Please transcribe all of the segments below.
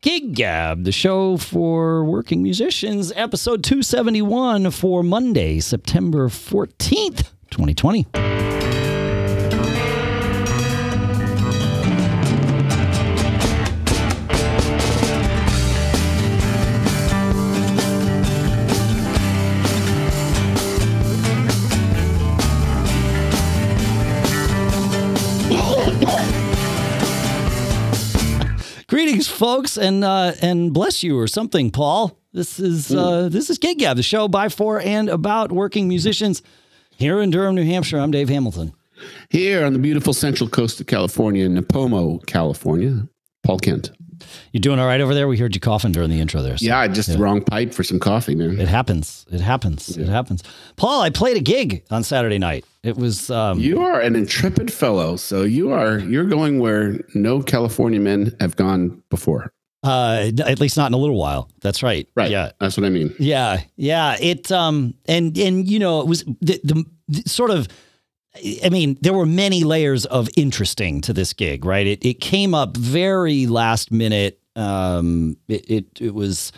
Gig Gab, the show for working musicians, episode 271 for Monday, September 14th, 2020. Folks, and uh, and bless you or something, Paul. This is uh, this is Gig Gab, the show by, for, and about working musicians here in Durham, New Hampshire. I'm Dave Hamilton. Here on the beautiful central coast of California, in Nipomo, California, Paul Kent. You doing all right over there? We heard you coughing during the intro there. so Yeah, just the wrong pipe for some coffee, man. It happens. It happens. It happens. Paul, I played a gig on Saturday night. It was um, You are an intrepid fellow, so you are you're going where no California men have gone before. uh, at least not in a little while. That's right. Right. Yeah. That's what I mean. Yeah, yeah. It um and and you know it was the, the, the sort of. I mean, there were many layers of interesting to this gig, right? It it came up very last minute. Um, it it, it was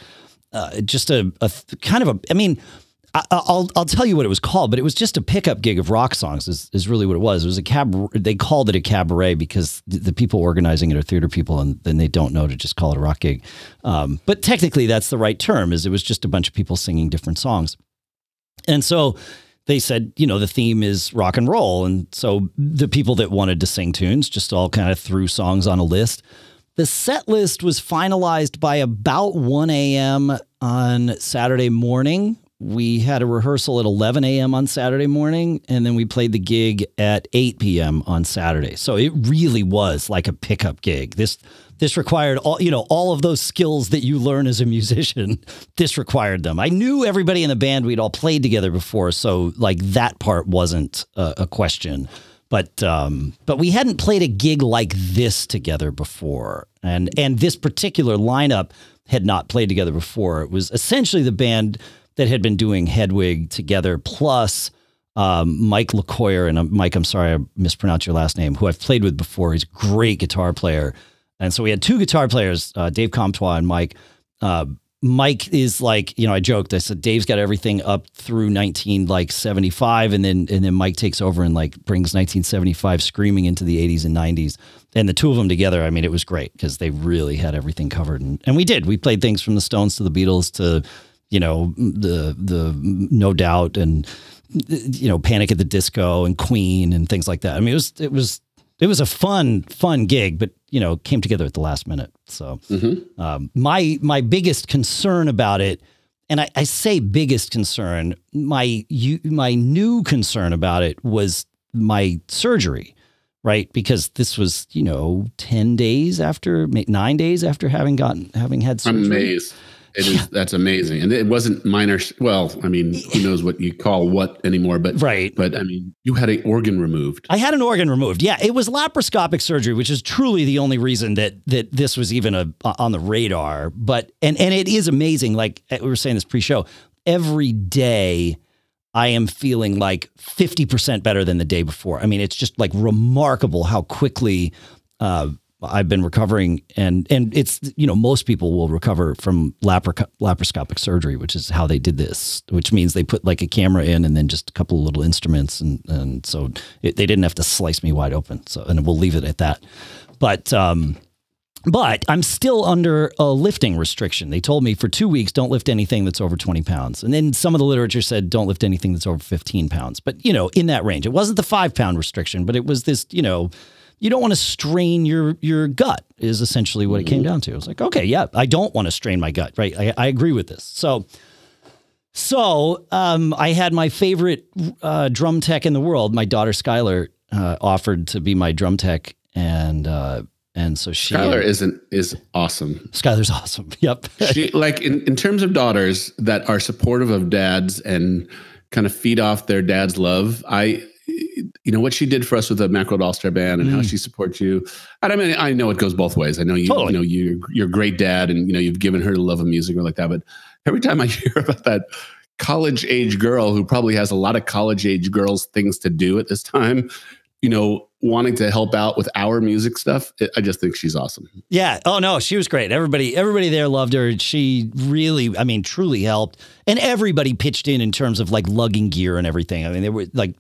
uh, just a, a kind of a. I mean, I, I'll I'll tell you what it was called, but it was just a pickup gig of rock songs. Is is really what it was. It was a cab. They called it a cabaret because the, the people organizing it are theater people, and then they don't know to just call it a rock gig. Um, but technically, that's the right term. Is it was just a bunch of people singing different songs, and so they said, you know, the theme is rock and roll, and so the people that wanted to sing tunes just all kind of threw songs on a list. The set list was finalized by about 1 a.m. on Saturday morning. We had a rehearsal at 11 a.m. on Saturday morning, and then we played the gig at 8 p.m. on Saturday. So it really was like a pickup gig. This this required all you know all of those skills that you learn as a musician. This required them. I knew everybody in the band. We'd all played together before, so like that part wasn't a, question but um, but we hadn't played a gig like this together before, and and this particular lineup had not played together before. It was essentially the band that had been doing Hedwig together, plus um, Mike LaCoyer and um, Mike. I'm sorry, I mispronounced your last name. Who I've played with before. He's a great guitar player, and so we had two guitar players, uh, Dave Comtois and Mike. Uh, Mike is like, you know, I joked. I said Dave's got everything up through 19 like 75, and then and then Mike takes over and like brings 1975 screaming into the 80s and 90s. And the two of them together, I mean, it was great because they really had everything covered, and and we did. We played things from the Stones to the Beatles to, you know, the the No Doubt and you know Panic at the Disco and Queen and things like that. I mean, it was it was it was a fun fun gig, but you know, came together at the last minute. So um, my my biggest concern about it, and I, I say biggest concern, my you, my new concern about it was my surgery, right? Because this was you know ten days after, nine days after having gotten having had surgery. amazed. It is that's amazing. And it wasn't minor well, I mean, who knows what you call what anymore, but Right. but I mean, you had an organ removed. I had an organ removed. Yeah, it was laparoscopic surgery, which is truly the only reason that that this was even a, on the radar. But and and it is amazing. Like we were saying this pre-show, every day I am feeling like fifty percent better than the day before. I mean, it's just like remarkable how quickly. Uh, I've been recovering, and and it's you know most people will recover from lapar- laparoscopic surgery, which is how they did this. Which means they put like a camera in, and then just a couple of little instruments, and and so it, they didn't have to slice me wide open. So and we'll leave it at that. But um, but I'm still under a lifting restriction. They told me for two weeks, don't lift anything that's over 20 pounds. And then some of the literature said, don't lift anything that's over 15 pounds. But, you know, in that range, it wasn't the five pound restriction, but it was this, you know, you don't want to strain your your gut is essentially what it came down to. I was like, okay, yeah, I don't want to strain my gut, right? I, I agree with this. So, so um, I had my favorite uh, drum tech in the world. My daughter Skylar uh, offered to be my drum tech, and uh, and so she Skylar isn't is awesome. Skylar's awesome. Yep. She like in, in terms of daughters that are supportive of dads and kind of feed off their dad's love. I you know what she did for us with the Macworld All Star Band and how mm. she supports you. And I mean, I know it goes both ways. I know you, Totally. you know you you're a great dad, and you know you've given her the love of music or like that. But every time I hear about that college age girl who probably has a lot of college age girls things to do at this time, you know, wanting to help out with our music stuff. I just think she's awesome. Yeah. Oh no, she was great. Everybody, everybody there loved her. She really, I mean, truly helped, and everybody pitched in in terms of like lugging gear and everything. I mean, they were like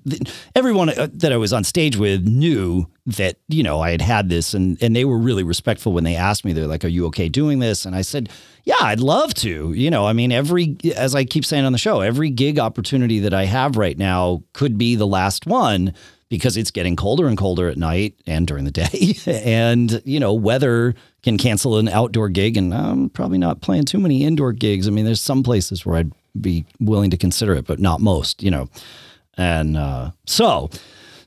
everyone uh, that I was on stage with knew that you know I had had this, and and they were really respectful when they asked me. They're like, "Are you okay doing this?" And I said, "Yeah, I'd love to." You know, I mean, every as I keep saying on the show, every gig opportunity that I have right now could be the last one because it's getting colder and colder at night and during the day. and, you know, weather can cancel an outdoor gig. And I'm probably not playing too many indoor gigs. I mean, there's some places where I'd be willing to consider it, but not most, you know. And uh, so,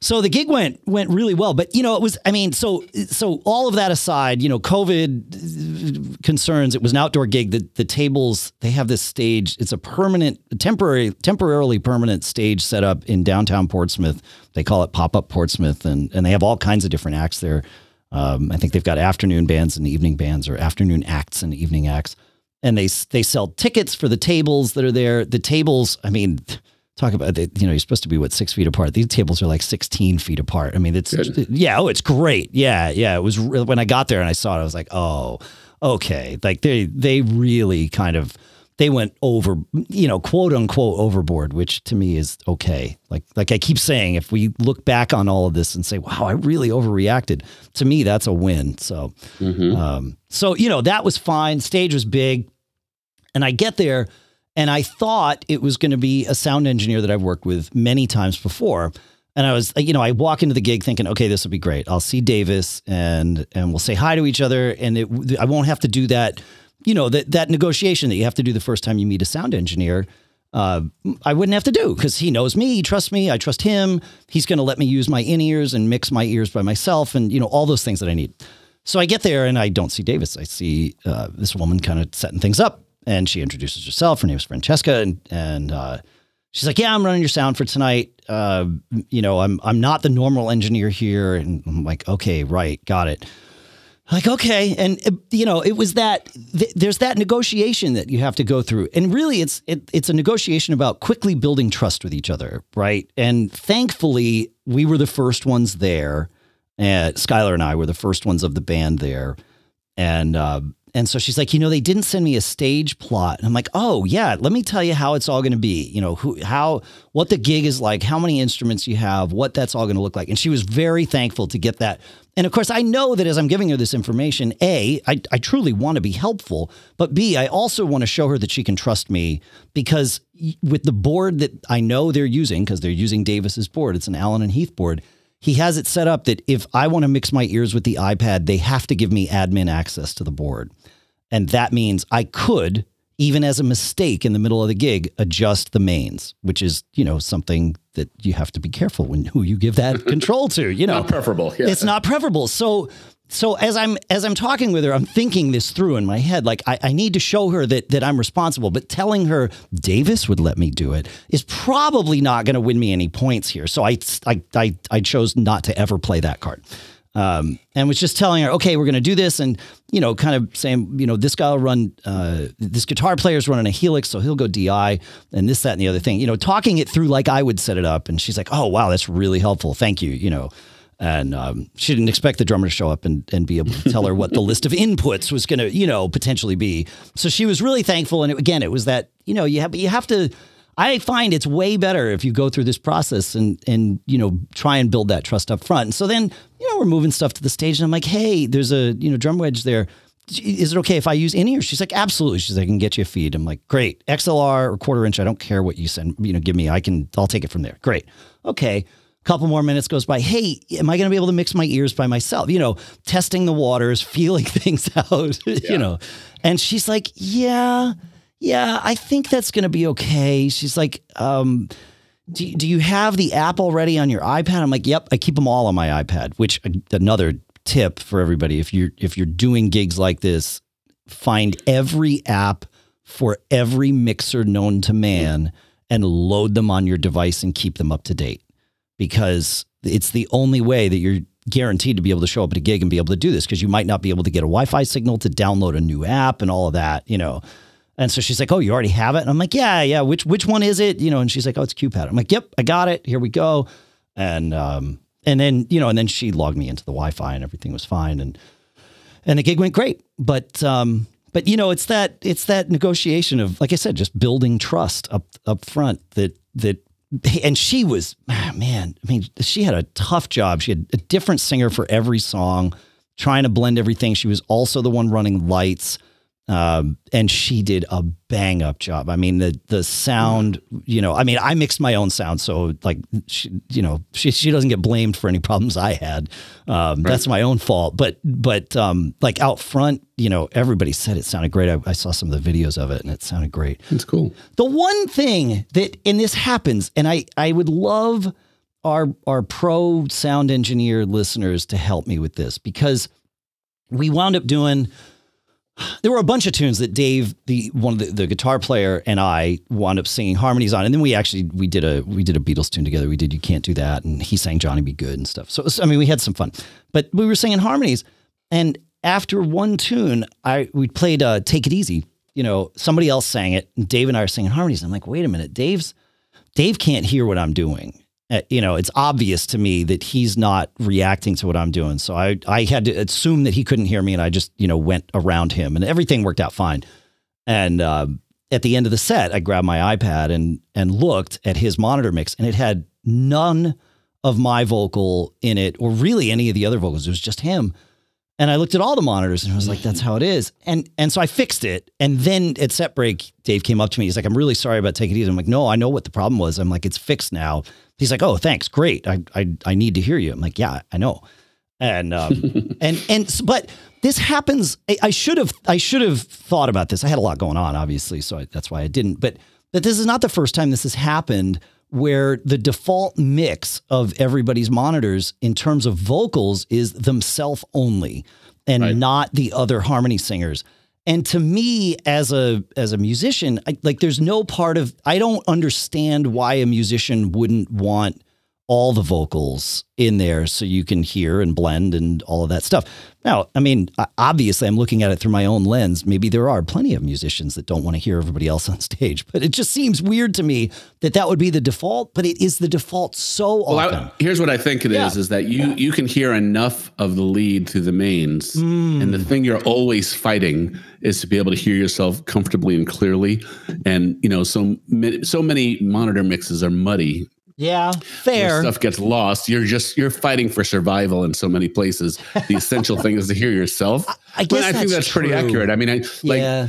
so the gig went went really well, but you know it was. I mean, so so all of that aside, you know, COVID concerns. It was an outdoor gig. The the tables they have this stage. It's a permanent, temporary, temporarily permanent stage set up in downtown Portsmouth. They call it Pop Up Portsmouth, and and they have all kinds of different acts there. Um, I think they've got afternoon bands and evening bands, or afternoon acts and evening acts, and they they sell tickets for the tables that are there. The tables, I mean talk about it, you know, you're supposed to be what six feet apart. These tables are like 16 feet apart. I mean, it's Good. yeah. Oh, it's great. Yeah. Yeah. It was when I got there and I saw it, I was like, oh, okay. Like they, they really kind of, they went over, you know, quote unquote overboard, which to me is okay. Like, like I keep saying, if we look back on all of this and say, wow, I really overreacted to me, that's a win. So, mm-hmm. um, so, you know, that was fine. Stage was big and I get there and I thought it was going to be a sound engineer that I've worked with many times before. And I was, you know, I walk into the gig thinking, okay, this will be great. I'll see Davis and and we'll say hi to each other, and it, I won't have to do that, you know, that that negotiation that you have to do the first time you meet a sound engineer. Uh, I wouldn't have to do because he knows me, he trusts me, I trust him. He's going to let me use my in ears and mix my ears by myself, and you know all those things that I need. So I get there and I don't see Davis. I see uh, this woman kind of setting things up, and she introduces herself. Her name is Francesca, and and uh, she's like, "Yeah, I'm running your sound for tonight. Uh, you know, I'm I'm not the normal engineer here." And I'm like, "Okay, right, got it." Like, okay, and uh, you know, it was that th- there's that negotiation that you have to go through, and really, it's it, it's a negotiation about quickly building trust with each other, right? And thankfully, we were the first ones there. And Skylar and I were the first ones of the band there, and uh, and so she's like, you know, they didn't send me a stage plot. And I'm like, oh yeah, let me tell you how it's all going to be. You know, who, how, what the gig is like, how many instruments you have, what that's all going to look like. And she was very thankful to get that. And of course, I know that as I'm giving her this information, A, I, I truly want to be helpful, but B, I also want to show her that she can trust me because with the board that I know they're using, because they're using Davis's board, it's an Allen and Heath board he has it set up that if I want to mix my ears with the iPad, they have to give me admin access to the board. And that means I could, even as a mistake in the middle of the gig, adjust the mains, which is, you know, something that you have to be careful when who you give that control to. You know, not preferable. Yeah. It's not preferable. So so as I'm as I'm talking with her, I'm thinking this through in my head. Like I, I, need to show her that that I'm responsible, but telling her Davis would let me do it is probably not going to win me any points here. So I, I I I chose not to ever play that card. Um, and was just telling her, okay, we're going to do this, and you know, kind of saying, you know, this guy will run, uh, this guitar player's running a Helix, so he'll go DI, and this, that, and the other thing. You know, talking it through like I would set it up, and she's like, oh wow, that's really helpful, thank you. You know, and um, she didn't expect the drummer to show up and, and be able to tell her what the list of inputs was going to, you know, potentially be. So she was really thankful. And it, again, it was that, you know, you have, you have to, I find it's way better if you go through this process and, and, you know, try and build that trust up front. And so then, you know, we're moving stuff to the stage and I'm like, hey, there's a, you know, drum wedge there. Is it okay if I use in ear? She's like, absolutely. She's like, I can get you a feed. I'm like, great. XLR or quarter inch. I don't care what you send, you know, give me. I can, I'll take it from there. Great. Okay couple more minutes goes by. Hey, am I going to be able to mix my ears by myself? You know, testing the waters, feeling things out, yeah. you know. And she's like, yeah, yeah, I think that's going to be okay. She's like, um, do, do you have the app already on your iPad? I'm like, yep, I keep them all on my iPad, which uh, another tip for everybody. If you're, if you're doing gigs like this, find every app for every mixer known to man and load them on your device and keep them up to date because it's the only way that you're guaranteed to be able to show up at a gig and be able to do this because you might not be able to get a Wi-Fi signal to download a new app and all of that, you know. And so she's like, "Oh, you already have it?" And I'm like, "Yeah, yeah. Which which one is it?" You know. And she's like, "Oh, it's Qu-Pad." I'm like, "Yep, I got it. Here we go." And um, and then you know, and then she logged me into the Wi-Fi, and everything was fine, and and the gig went great. But um, but you know, it's that it's that negotiation of, like I said, just building trust up up front. That that, and she was ah, man. I mean, she had a tough job. She had a different singer for every song, trying to blend everything. She was also the one running lights. Um, and she did a bang up job. I mean, the the sound, you know, I mean, I mixed my own sound, so like, she, you know, she she doesn't get blamed for any problems I had. Um, right. That's my own fault. But but um, like out front, you know, everybody said it sounded great. I, I saw some of the videos of it, and it sounded great. It's cool. The one thing that and this happens, and I I would love our our pro sound engineer listeners to help me with this because we wound up doing there were a bunch of tunes that Dave, the one of the, the, guitar player, and I wound up singing harmonies on, and then we actually we did a we did a Beatles tune together. We did "You Can't Do That," and he sang "Johnny B. Goode" and stuff. So was, I mean, we had some fun, but we were singing harmonies, and after one tune, I we played uh, "Take It Easy." You know, somebody else sang it, and Dave and I are singing harmonies. I'm like, wait a minute, Dave's Dave can't hear what I'm doing you know, it's obvious to me that he's not reacting to what I'm doing. So I, I had to assume that he couldn't hear me, and I just, you know, went around him, and everything worked out fine. And uh, at the end of the set, I grabbed my iPad and and looked at his monitor mix, and it had none of my vocal in it, or really any of the other vocals. It was just him. And I looked at all the monitors and I was like, that's how it is. And and so I fixed it. And then at set break, Dave came up to me. He's like, I'm really sorry about taking it easy. I'm like, no, I know what the problem was. I'm like, it's fixed now. He's like, "Oh, thanks, great. I I I need to hear you." I'm like, "Yeah, I know." And um, and and but this happens. I, I, should have I should have thought about this. I had a lot going on, obviously, so I, that's why I didn't. But but this is not the first time this has happened where the default mix of everybody's monitors in terms of vocals is themselves only and right. not the other harmony singers. And to me, as a as a musician, I, like there's no part of I don't understand why a musician wouldn't want all the vocals in there so you can hear and blend and all of that stuff. Now, I mean, obviously, I'm looking at it through my own lens. Maybe there are plenty of musicians that don't want to hear everybody else on stage, but it just seems weird to me that that would be the default. But it is the default so well, often. I, here's what I think it yeah. is: is that you you can hear enough of the lead through the mains, mm. and the thing you're always fighting is to be able to hear yourself comfortably and clearly. And you know, so so many monitor mixes are muddy yeah, fair. stuff gets lost. You're just you're fighting for survival in so many places. The essential thing is to hear yourself. I, I guess I think that's true. pretty accurate. I mean, I like yeah.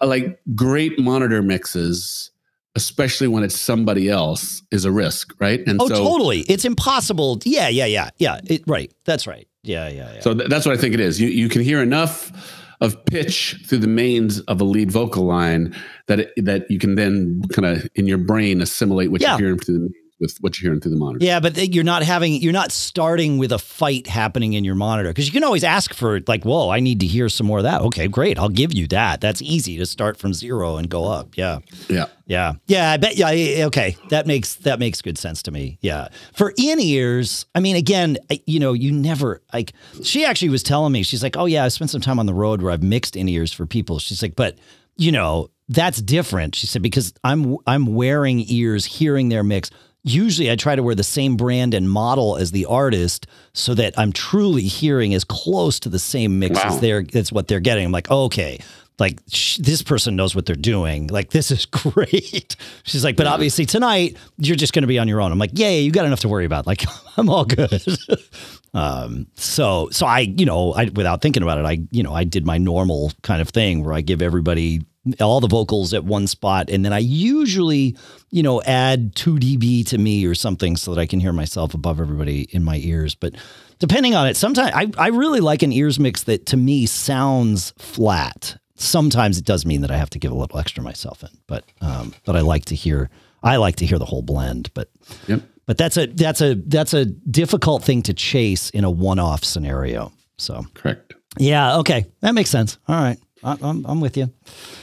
like great monitor mixes, especially when it's somebody else, is a risk, right? And oh, so, totally. It's impossible. Yeah, yeah, yeah, yeah. It, right. That's right. Yeah, yeah, yeah. So th- that's what I think it is. You you can hear enough of pitch through the mains of a lead vocal line that it, that you can then kind of in your brain assimilate what yeah. you're hearing through the with what you're hearing through the monitor. Yeah, but you're not having you're not starting with a fight happening in your monitor because you can always ask for like, whoa, I need to hear some more of that. Okay, great, I'll give you that. That's easy to start from zero and go up. Yeah, yeah, yeah, yeah. I bet. Yeah, okay, that makes that makes good sense to me. Yeah, for in ears, I mean, again, you know, you never like. She actually was telling me, she's like, oh yeah, I spent some time on the road where I've mixed in ears for people. She's like, but you know, that's different. She said because I'm I'm wearing ears, hearing their mix usually I try to wear the same brand and model as the artist so that I'm truly hearing as close to the same mix wow. as they're that's what they're getting. I'm like, okay, like sh- this person knows what they're doing. Like this is great. She's like, but yeah. obviously tonight you're just going to be on your own. I'm like, yeah, you got enough to worry about. Like I'm all good. um, so so I you know I without thinking about it, I you know I did my normal kind of thing where I give everybody all the vocals at one spot and then I usually, you know, add 2 dB to me or something so that I can hear myself above everybody in my ears, but depending on it, sometimes I I really like an ears mix that to me sounds flat. Sometimes it does mean that I have to give a little extra myself in, but um but I like to hear I like to hear the whole blend, but Yep. But that's a that's a that's a difficult thing to chase in a one-off scenario. So Correct. Yeah, okay. That makes sense. All right. I'm, I'm with you.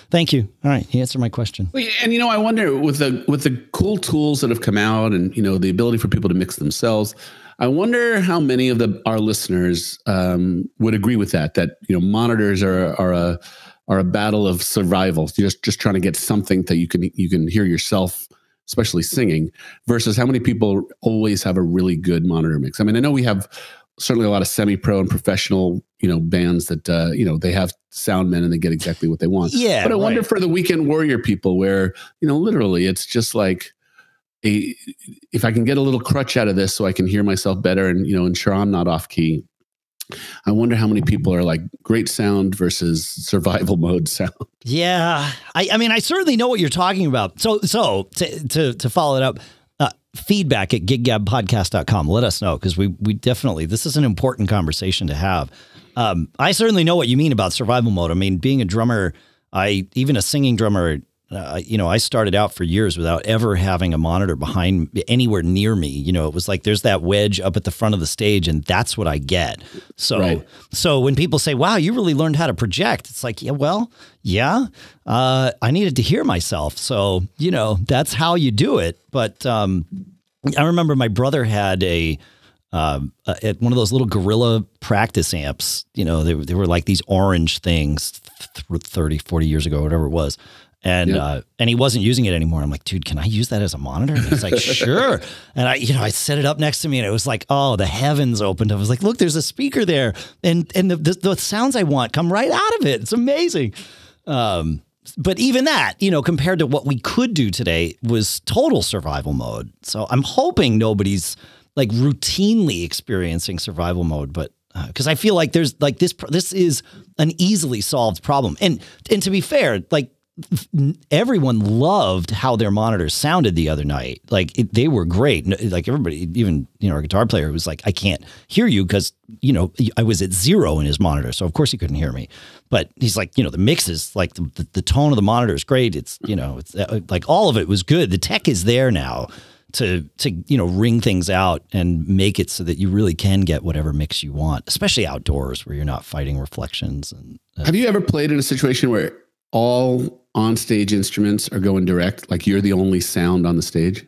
Thank you. All right, he answered my question. And you know, I wonder with the with the cool tools that have come out, and you know, the ability for people to mix themselves. I wonder how many of the our listeners um, would agree with that. That you know, monitors are are a are a battle of survival. You're just just trying to get something that you can you can hear yourself especially singing, versus how many people always have a really good monitor mix. I mean, I know we have certainly a lot of semi-pro and professional, you know, bands that uh, you know they have sound men and they get exactly what they want. Yeah, but I wonder for the weekend warrior people, where you know, literally, it's just like a if I can get a little crutch out of this, so I can hear myself better and you know ensure I'm not off key. I wonder how many people are like great sound versus survival mode sound. Yeah, I, I mean, I certainly know what you're talking about. So, so to to, to follow it up, uh, feedback at giggabpodcast.com. Let us know because we we definitely this is an important conversation to have. Um, I certainly know what you mean about survival mode. I mean, being a drummer, I even a singing drummer. Uh, you know, I started out for years without ever having a monitor behind anywhere near me. You know, it was like there's that wedge up at the front of the stage, and that's what I get. So, Right. so when people say, "Wow, you really learned how to project," it's like, yeah, well, yeah, uh, I needed to hear myself. So, you know, that's how you do it. But um, I remember my brother had a um, uh, at one of those little gorilla practice amps. You know, they, were- they were like these orange things th- 30, 40 years ago, whatever it was. And Yeah. uh, and he wasn't using it anymore. I'm like, dude, can I use that as a monitor? And he's like, sure. And I, you know, I set it up next to me, and it was like, oh, the heavens opened. I was like, look, there's a speaker there, and and the the, the sounds I want come right out of it. It's amazing. Um, but even that, you know, compared to what we could do today, was total survival mode. So I'm hoping nobody's like routinely experiencing survival mode, but because I feel like there's like this this is an easily solved problem. And and to be fair, like everyone loved how their monitors sounded the other night. Like it, they were great. Like everybody, even you know, our guitar player was like, "I can't hear you because you know I was at zero in his monitor, so of course he couldn't hear me." But he's like, you know, the mix is like the, the, the tone of the monitor is great. It's you know, it's uh, like all of it was good. The tech is there now to to you know ring things out and make it so that you really can get whatever mix you want, especially outdoors where you're not fighting reflections and uh, Have you ever played in a situation where all on stage instruments are going direct? Like you're the only sound on the stage?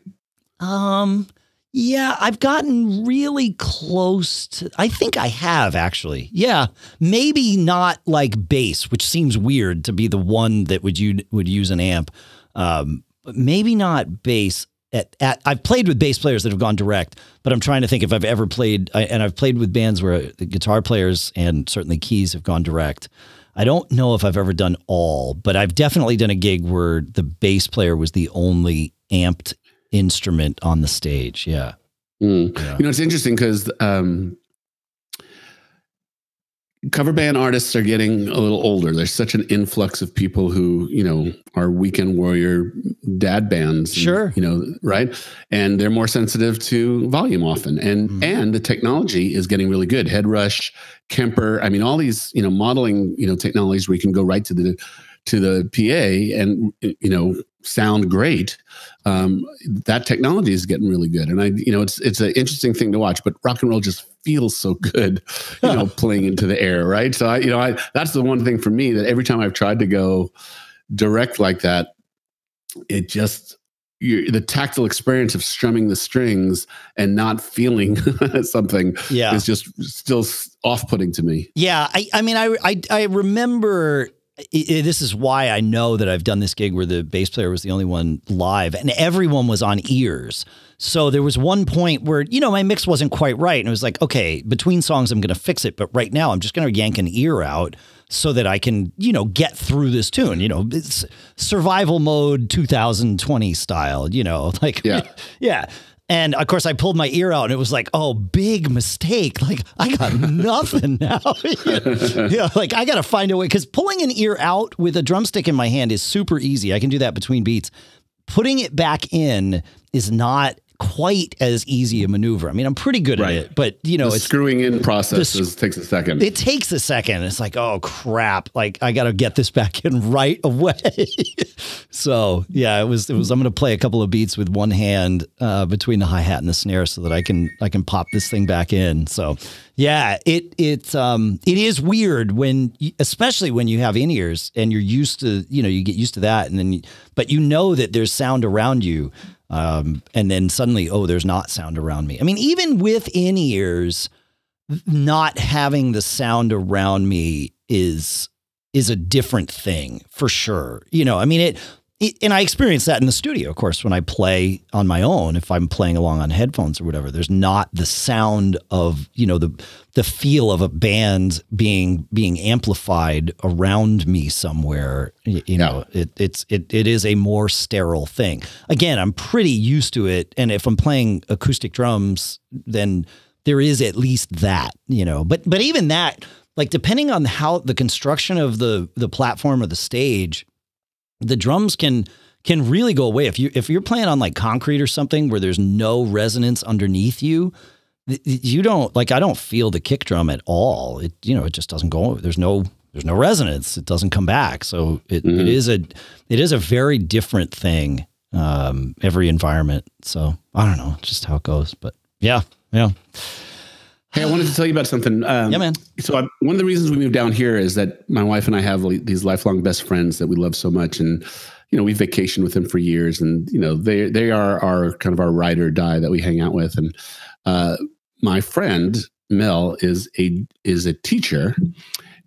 Um, yeah, I've gotten really close to. I think I have actually. Yeah, maybe not like bass, which seems weird to be the one that would you would use an amp. Um, but maybe not bass. At, at I've played with bass players that have gone direct, but I'm trying to think if I've ever played. I, and I've played with bands where the guitar players and certainly keys have gone direct. I don't know if I've ever done all, but I've definitely done a gig where the bass player was the only amped instrument on the stage. Yeah. Mm. Yeah. You know, it's interesting because um, cover band artists are getting a little older. There's such an influx of people who, you know, are weekend warrior dad bands. and, Sure. you know, right? And they're more sensitive to volume often. And Mhm. and the technology is getting really good. Headrush, Kemper, I mean, all these, you know, modeling, you know, technologies where you can go right to the to the PA and you know sound great. Um, that technology is getting really good, and I, you know, it's it's an interesting thing to watch. But rock and roll just feels so good, you know, playing into the air, right? So I, you know, I that's the one thing for me that every time I've tried to go direct like that, it just the tactile experience of strumming the strings and not feeling something Yeah. is just still off-putting to me. Yeah, I, I mean, I, I, I remember. I i this is why I know that I've done this gig where the bass player was the only one live, and everyone was on ears. So there was one point where you know my mix wasn't quite right, and it was like, okay, between songs I'm going to fix it, but right now I'm just going to yank an ear out so that I can you know get through this tune. You know, it's survival mode 2020 style. You know, like Yeah. yeah. And of course, I pulled my ear out, and it was like, "Oh, big mistake! Like I got nothing now. yeah, like I got to find a way because pulling an ear out with a drumstick in my hand is super easy. I can do that between beats. Putting it back in is not quite as easy a maneuver. I mean, I'm pretty good Right. at it, but you know, the it's screwing in process the takes a second. it takes a second. It's like, oh crap! Like I got to get this back in right away. so yeah, it was. It was. I'm going to play a couple of beats with one hand uh, between the hi hat and the snare, so that I can I can pop this thing back in. So yeah, it it um it is weird when, especially when you have in ears and you're used to you know you get used to that, and then you, but you know that there's sound around you. Um, and then suddenly, oh, there's not sound around me. I mean, even with in ears, not having the sound around me is is a different thing for sure. You know, I mean it and I experience that in the studio, of course, when I play on my own. If I'm playing along on headphones or whatever, there's not the sound of you know the the feel of a band being being amplified around me somewhere. You, you know, it, it's it it is a more sterile thing. Again, I'm pretty used to it, and if I'm playing acoustic drums, then there is at least that. You know, but but even that, like depending on how the construction of the the platform or the stage the drums can can really go away. If you if you're playing on like concrete or something where there's no resonance underneath you you don't like I don't feel the kick drum at all. It you know it just doesn't go there's no there's no resonance. It doesn't come back. So it, mm-hmm. it is a it is a very different thing um, every environment. So I don't know just how it goes but yeah yeah Hey, I wanted to tell you about something. Um, yeah, man. So I, one of the reasons we moved down here is that my wife and I have these lifelong best friends that we love so much, and you know we vacation with them for years, and you know they they are our kind of our ride or die that we hang out with. And uh, my friend Mel is a is a teacher,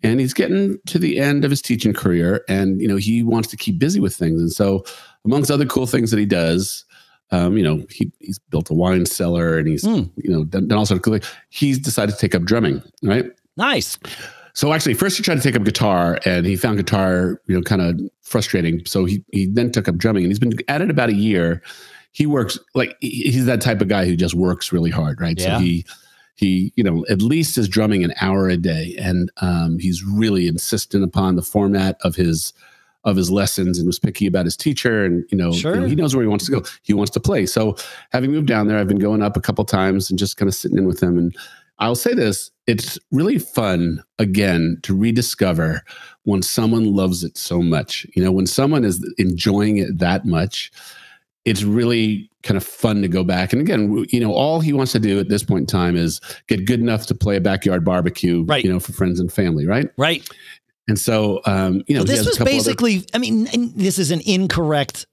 and he's getting to the end of his teaching career, and you know he wants to keep busy with things, and so amongst other cool things that he does um, you know, he, he's built a wine cellar and he's, mm. you know, done, done all sorts of He's decided to take up drumming, right? Nice. So actually, first he tried to take up guitar, and he found guitar, you know, kind of frustrating. So he he then took up drumming, and he's been at it about a year. He works like he's that type of guy who just works really hard, right? Yeah. So he he you know at least is drumming an hour a day, and um, he's really insistent upon the format of his of his lessons and was picky about his teacher and you know, sure. you know, he knows where he wants to go. He wants to play. So having moved down there i've been going up a couple times and just kind of sitting in with him. And i'll say this it's really fun again to rediscover when someone loves it so much. You know when someone is enjoying it that much it's really kind of fun to go back. And again you know all he wants to do at this point in time is get good enough to play a backyard barbecue right. you know for friends and family right? Right and so, um, you know, well, this was basically, other- I mean, this is an incorrect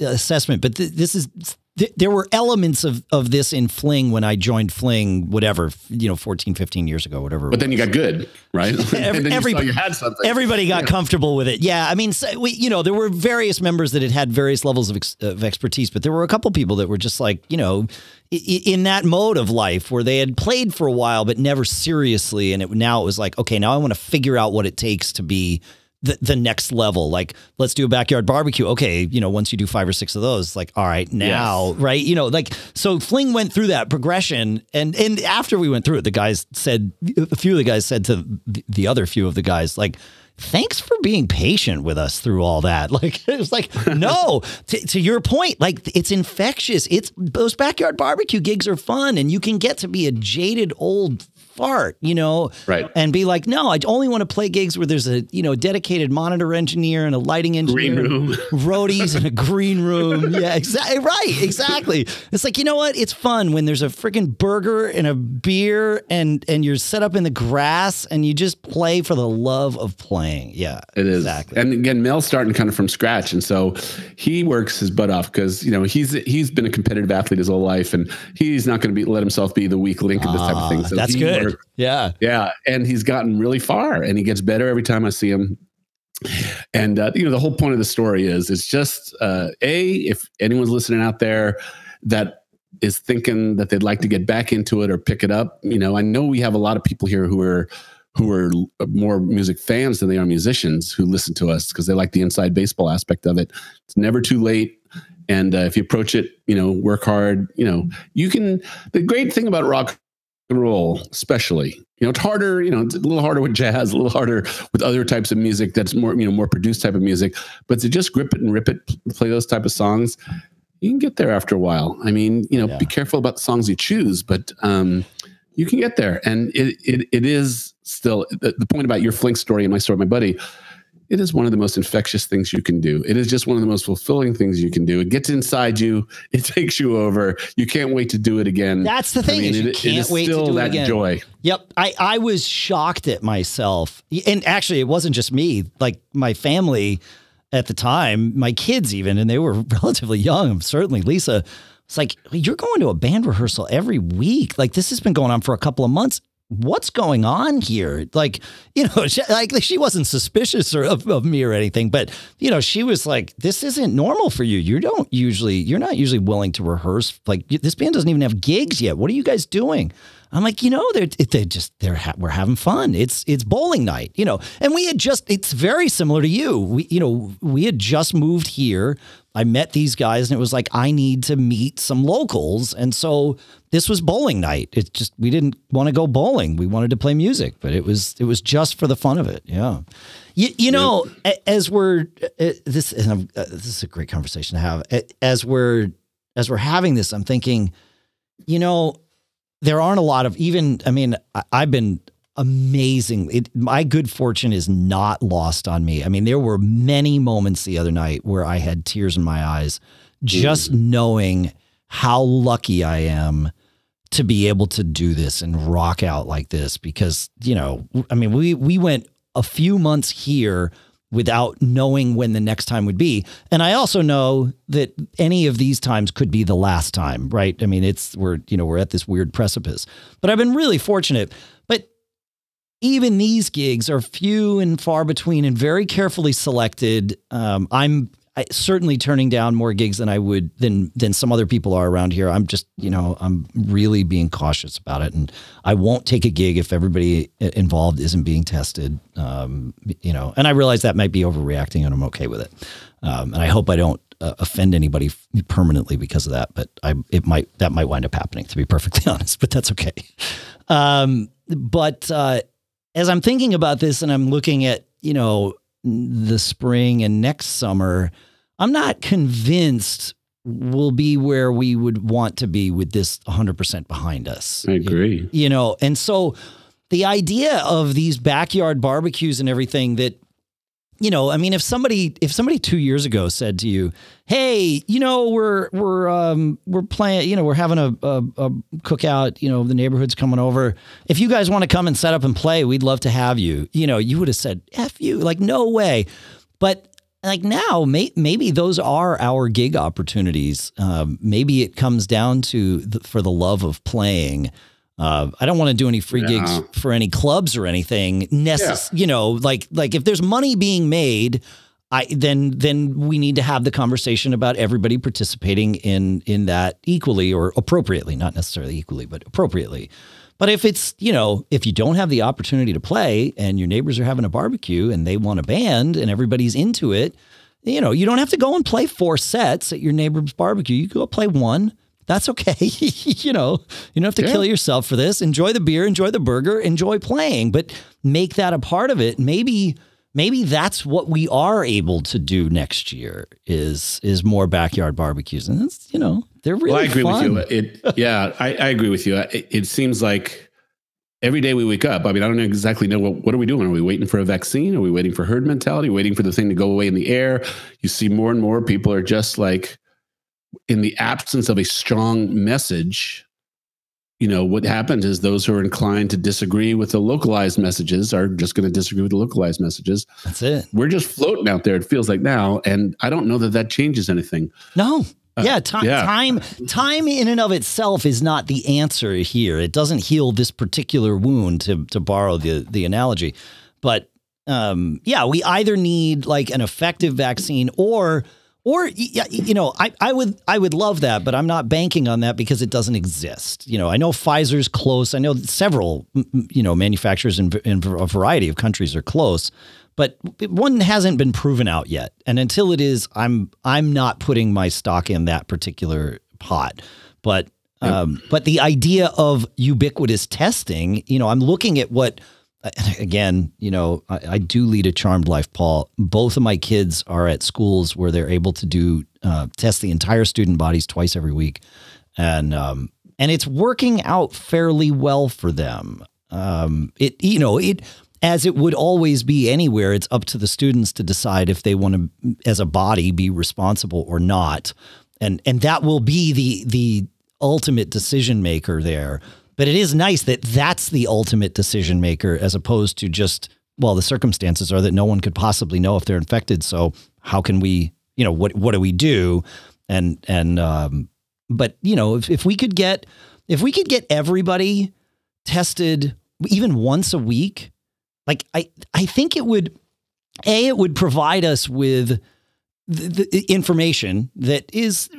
assessment, but th- this is th- there were elements of of this in Fling when I joined Fling, whatever, you know, 14, 15 years ago, whatever. But then you got good, right? Every, everybody, you had something. Everybody got comfortable with it. Yeah. I mean, so we, you know, there were various members that had had various levels of, ex- of expertise, but there were a couple people that were just like, you know, in that mode of life where they had played for a while, but never seriously. And it, now it was like, okay, now I want to figure out what it takes to be the, the next level. Like, let's do a backyard barbecue. Okay, you know, once you do five or six of those, like, all right, now, yes. right? You know, like, so Fling went through that progression, and and after we went through it, the guys said, a few of the guys said to the other few of the guys, like, thanks for being patient with us through all that. Like it was like, no, to, to, your point, like it's infectious. It's those backyard barbecue gigs are fun and you can get to be a jaded old fart, you know, right. and be like, no, I only want to play gigs where there's a, you know, dedicated monitor engineer and a lighting engineer, green room. roadies in a green room. Yeah, exactly. Right. Exactly. It's like, you know what? It's fun when there's a freaking burger and a beer and, and you're set up in the grass and you just play for the love of playing. Yeah, it is. Exactly. And again, Mel's starting kind of from scratch. And so he works his butt off because, you know, he's, he's been a competitive athlete his whole life and he's not going to be, let himself be the weak link in this type of thing. Ah, so that's good. Yeah. Yeah. And he's gotten really far and he gets better every time I see him. And, uh, you know, the whole point of the story is it's just, uh, A, if anyone's listening out there that is thinking that they'd like to get back into it or pick it up, you know, I know we have a lot of people here who are, who are more music fans than they are musicians who listen to us because they like the inside baseball aspect of it. It's never too late. And uh, if you approach it, you know, work hard, you know, you can. The great thing about rock and roll, especially. You know, it's harder. You know, it's a little harder with jazz, a little harder with other types of music that's more, you know, more produced type of music. But to just grip it and rip it, play those type of songs, you can get there after a while. I mean, you know, yeah. be careful about the songs you choose, but um, you can get there. And it it, it is still the, the point about your Fling story and my story, my buddy it is one of the most infectious things you can do. It is just one of the most fulfilling things you can do. It gets inside you. It takes you over. You can't wait to do it again. That's the thing. I mean, it, you can't wait to do that it again. joy. Yep. I, I was shocked at myself. And actually, it wasn't just me. Like my family at the time, my kids even, and they were relatively young. Certainly, Lisa. It's like you're going to a band rehearsal every week. Like this has been going on for a couple of months what's going on here? Like, you know, she, like she wasn't suspicious or, of, of me or anything, but you know, she was like, this isn't normal for you. You don't usually, you're not usually willing to rehearse. Like this band doesn't even have gigs yet. What are you guys doing? I'm like, you know, they're they just they're ha- we're having fun. It's it's bowling night, you know. And we had just it's very similar to you. We you know we had just moved here. I met these guys, and it was like I need to meet some locals, and so this was bowling night. It just we didn't want to go bowling. We wanted to play music, but it was it was just for the fun of it. Yeah. You, you know, yep. as we're uh, this and uh, this is a great conversation to have. As we're as we're having this, I'm thinking, you know, there aren't a lot of even. I mean, I, have been amazing. It, my good fortune is not lost on me. I mean, there were many moments the other night where I had tears in my eyes, just mm. knowing how lucky I am to be able to do this and rock out like this. Because you know, I mean, we we went a few months here without knowing when the next time would be. And I also know that any of these times could be the last time, right? I mean, it's we're, you know, we're at this weird precipice. But I've been really fortunate. But even these gigs are few and far between and very carefully selected. Um, I'm I, certainly turning down more gigs than I would than than some other people are around here. I'm just you know I'm really being cautious about it, and I won't take a gig if everybody involved isn't being tested. Um, you know, and I realize that might be overreacting, and I'm okay with it. Um, and I hope I don't uh, offend anybody permanently because of that. But I it might that might wind up happening to be perfectly honest. But that's okay. Um, but uh, as I'm thinking about this, and I'm looking at you know the spring and next summer, I'm not convinced we'll be where we would want to be with this 100% behind us. I agree. You, you know, and so the idea of these backyard barbecues and everything that you know, I mean, if somebody if somebody two years ago said to you, "Hey, you know, we're we're um, we're playing, you know, we're having a, a, a, cookout, you know, the neighborhood's coming over. If you guys want to come and set up and play, we'd love to have you." You know, you would have said, "F you," like no way. But like now, may, maybe those are our gig opportunities. Um, maybe it comes down to the, for the love of playing. Uh, I don't want to do any free yeah. gigs for any clubs or anything. Necess- yeah. You know, like like if there's money being made, I then then we need to have the conversation about everybody participating in in that equally or appropriately, not necessarily equally, but appropriately. But if it's, you know, if you don't have the opportunity to play and your neighbors are having a barbecue and they want a band and everybody's into it, you know, you don't have to go and play four sets at your neighbor's barbecue. You go play one that's okay. you know, you don't have to yeah. kill yourself for this. Enjoy the beer, enjoy the burger, enjoy playing, but make that a part of it. Maybe maybe that's what we are able to do next year is is more backyard barbecues. And that's, you know, they're really well, I agree fun. with you. It yeah, I, I agree with you. It, it, seems like every day we wake up, I mean, I don't exactly know what, what are we doing? Are we waiting for a vaccine? Are we waiting for herd mentality? Waiting for the thing to go away in the air? You see more and more people are just like in the absence of a strong message, you know, what happens is those who are inclined to disagree with the localized messages are just going to disagree with the localized messages. That's it. We're just floating out there. It feels like now, and I don't know that that changes anything. No. Uh, yeah, time, yeah, time, time in and of itself is not the answer here. It doesn't heal this particular wound, to to borrow the the analogy. But um, yeah, we either need like an effective vaccine or or you know, I, I would I would love that, but I'm not banking on that because it doesn't exist. You know, I know Pfizer's close. I know several you know manufacturers in, in a variety of countries are close, but one hasn't been proven out yet. And until it is, I'm I'm not putting my stock in that particular pot. But um, but the idea of ubiquitous testing, you know, I'm looking at what again, you know, I, I, do lead a charmed life, Paul. Both of my kids are at schools where they're able to do uh, test the entire student bodies twice every week, and um, and it's working out fairly well for them. Um, it you know it as it would always be anywhere. It's up to the students to decide if they want to, as a body, be responsible or not, and and that will be the the ultimate decision maker there. But it is nice that that's the ultimate decision maker as opposed to just, well, the circumstances are that no one could possibly know if they're infected. So how can we, you know, what, what do we do? And, and, um, but you know, if, if we could get, if we could get everybody tested even once a week, like I, I think it would, a, it would provide us with the, the information that is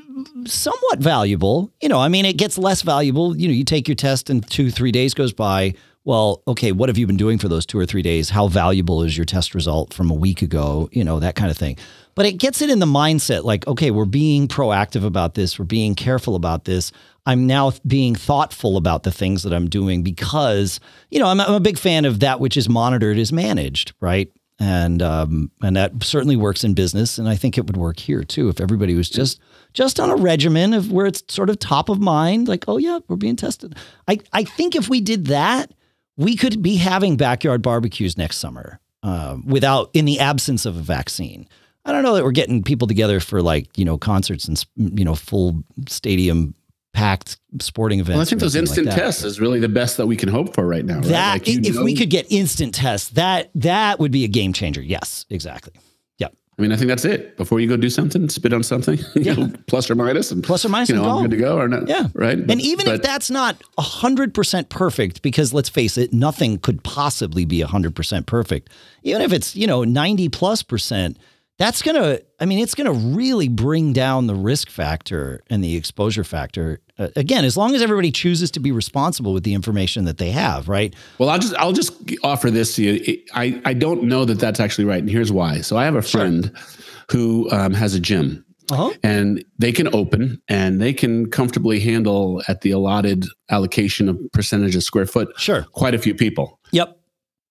somewhat valuable. You know, I mean, it gets less valuable. You know, you take your test and two, three days goes by. Well, okay, what have you been doing for those two or three days? How valuable is your test result from a week ago? You know, that kind of thing. But it gets it in the mindset like, okay, we're being proactive about this. We're being careful about this. I'm now being thoughtful about the things that I'm doing because, you know, I'm, I'm a big fan of that which is monitored is managed, right? And um, and that certainly works in business, and I think it would work here too if everybody was just just on a regimen of where it's sort of top of mind, like oh yeah, we're being tested. I I think if we did that, we could be having backyard barbecues next summer uh, without in the absence of a vaccine. I don't know that we're getting people together for like you know concerts and you know full stadium packed sporting events. Well, I think those instant like tests is really the best that we can hope for right now. Right? That like if know, we could get instant tests, that that would be a game changer. Yes, exactly. Yeah. I mean, I think that's it. Before you go do something, spit on something, yeah. know, plus or minus, and plus or minus, you know, I'm good to go or not. Yeah, right. But, and even but, if that's not hundred percent perfect, because let's face it, nothing could possibly be hundred percent perfect. Even if it's you know ninety plus percent that's going to, I mean, it's going to really bring down the risk factor and the exposure factor. Uh, again, as long as everybody chooses to be responsible with the information that they have, right? Well, I'll just, I'll just offer this to you. I, I don't know that that's actually right. And here's why. So I have a friend sure. who um, has a gym. Uh-huh. And they can open and they can comfortably handle at the allotted allocation of percentage of square foot. Sure. Quite a few people. Yep.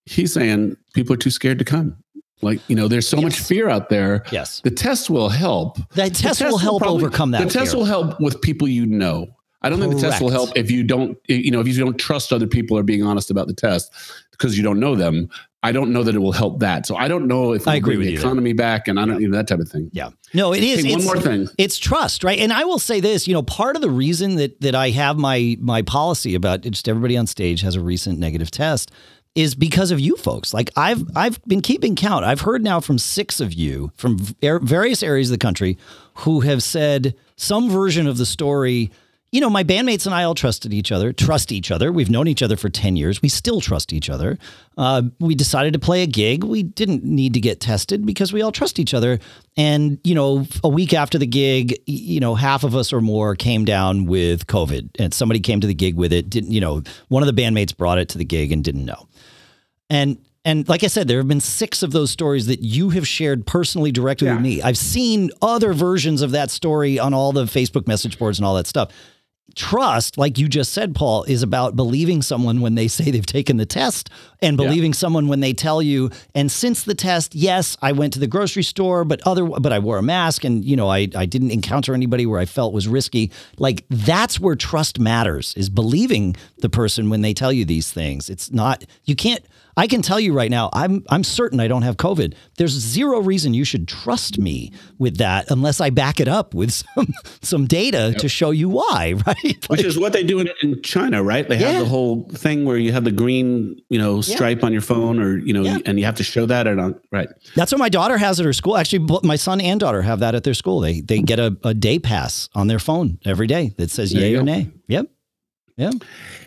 He's saying people are too scared to come. Like, you know, there's so yes. much fear out there. Yes. The test will help. The test, the test will help probably, overcome that. The test fear. will help with people you know. I don't Correct. think the test will help if you don't, you know, if you don't trust other people are being honest about the test because you don't know them. I don't know that it will help that. So I don't know if I agree with the you economy there. back and I don't, you know, that type of thing. Yeah. No, it is. Hey, one more thing. It's trust, right? And I will say this, you know, part of the reason that that I have my my policy about just everybody on stage has a recent negative test is because of you folks. Like I've I've been keeping count. I've heard now from six of you from various areas of the country who have said some version of the story. You know, my bandmates and I all trusted each other, trust each other. We've known each other for 10 years. We still trust each other. Uh, we decided to play a gig. We didn't need to get tested because we all trust each other. And, you know, a week after the gig, you know, half of us or more came down with COVID and somebody came to the gig with it. Didn't, you know, one of the bandmates brought it to the gig and didn't know. And and like I said, there have been six of those stories that you have shared personally directly yeah. with me. I've seen other versions of that story on all the Facebook message boards and all that stuff. Trust, like you just said, Paul, is about believing someone when they say they've taken the test and believing yeah. someone when they tell you. And since the test, yes, I went to the grocery store, but other, but I wore a mask, and you know, I I didn't encounter anybody where I felt was risky. Like that's where trust matters is believing the person when they tell you these things. It's not you can't I can tell you right now, I'm I'm certain I don't have COVID. There's zero reason you should trust me with that unless I back it up with some some data yep. to show you why, right? Like, Which is what they do in, in China, right? They have yeah. the whole thing where you have the green, you know, stripe yeah. on your phone, or you know, yeah. and you have to show that on right. That's what my daughter has at her school. Actually, my son and daughter have that at their school. They they get a, a day pass on their phone every day that says there yay or nay. Yep. Yeah.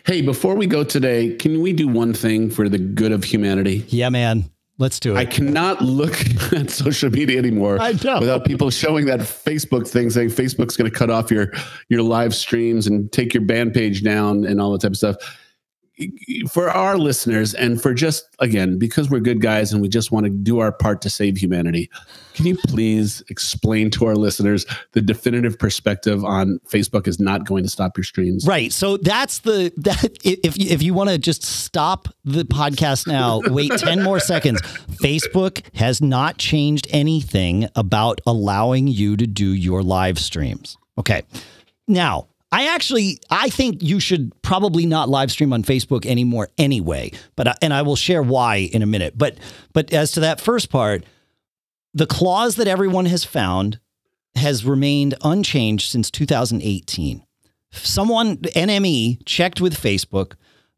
Hey, before we go today, can we do one thing for the good of humanity? Yeah, man. Let's do it. I cannot look at social media anymore without people showing that Facebook thing saying Facebook's going to cut off your your live streams and take your band page down and all that type of stuff for our listeners and for just again because we're good guys and we just want to do our part to save humanity can you please explain to our listeners the definitive perspective on facebook is not going to stop your streams? Right so that's the that if if you want to just stop the podcast now wait 10 more seconds. Facebook has not changed anything about allowing you to do your live streams okay? Now I actually I think you should probably not live stream on Facebook anymore anyway. But and I will share why in a minute. But but as to that first part, the clause that everyone has found has remained unchanged since 2018. Someone NME checked with Facebook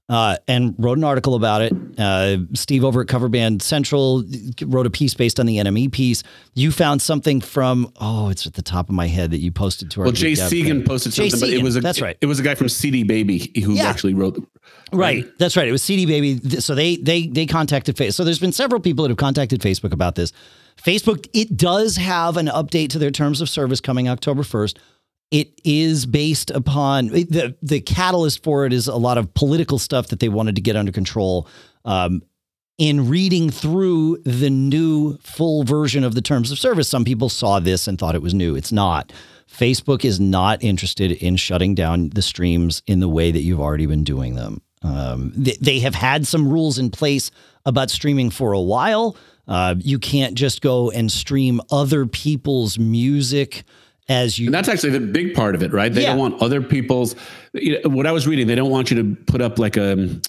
uh, and wrote an article about it. Uh, Steve over at Cover Band Central wrote a piece based on the NME piece. You found something from oh, it's at the top of my head that you posted to our. Well, Jay Segan posted Jay something, but Segan, it was a that's right. It was a guy from CD Baby who Yeah. actually wrote. The, Right. That's right. It was CD Baby. So they they they contacted Facebook. So there's been several people that have contacted Facebook about this. Facebook it does have an update to their terms of service coming October 1st. It is based upon the the catalyst for it is a lot of political stuff that they wanted to get under control. Um, in reading through the new full version of the terms of service, some people saw this and thought it was new. It's not. Facebook is not interested in shutting down the streams in the way that you've already been doing them. Um, they, they have had some rules in place about streaming for a while. Uh, you can't just go and stream other people's music as you. And that's actually the big part of it, right? They Yeah. don't want other people's. You know, what I was reading, they don't want you to put up like a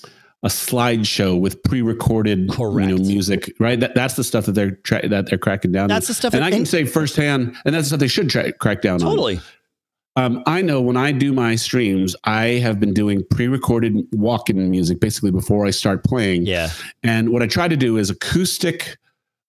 a slideshow with pre-recorded, you know, music, right? That, that's the stuff that they're that they're cracking down. on. That's the stuff and that- I can and- say firsthand, and that's the stuff they should tra- crack down on. totally. Um, I know when I do my streams, I have been doing pre-recorded walk-in music basically before I start playing. Yeah. And what I try to do is acoustic